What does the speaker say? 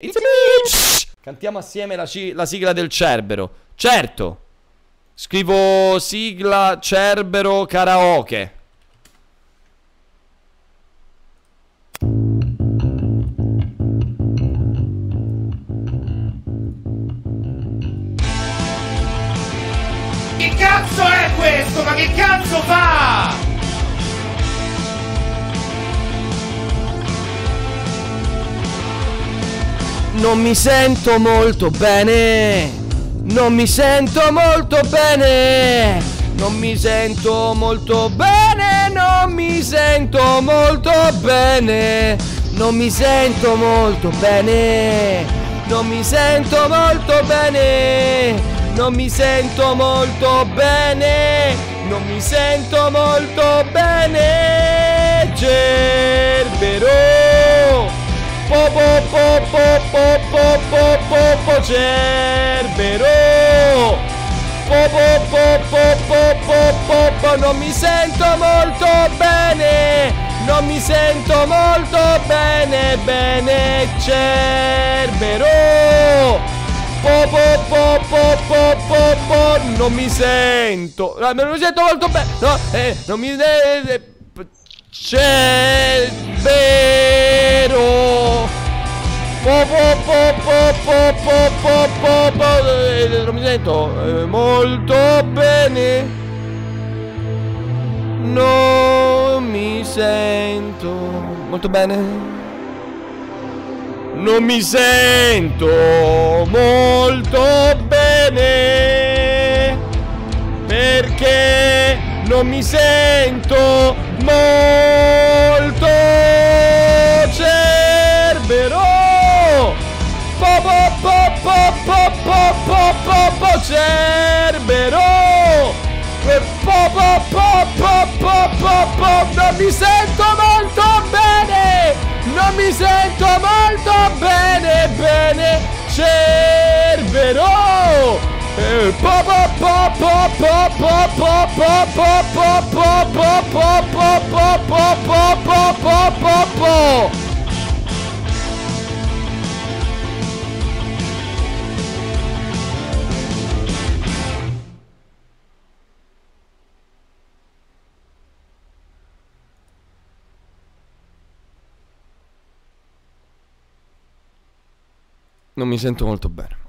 It's a me! Cantiamo assieme la, la sigla del Cerbero. Certo. Scrivo sigla Cerbero karaoke. Che cazzo è questo? Ma che cazzo fa? Non mi sento molto bene. Non mi sento molto bene. Non mi sento molto bene. Non mi sento molto bene. Non mi sento molto bene. Non mi sento molto bene. Non mi sento molto bene, non mi sento molto bene. Cerbero. Po po po po Cerbero po, po, po, Non mi sento molto bene Non mi sento molto bene Bene Cerbero po, po, po, Non mi sento Non mi sento molto bene No, eh, non mi... Eh, Cerbero non mi sento? Eh, molto bene. Non mi sento. Molto bene? Non mi sento molto bene. Perché non mi sento molto po po po Cerbero po po po po po po po non mi sento molto bene non mi sento molto bene bene Cerbero po po po po po po po po po po po po po Non mi sento molto bene.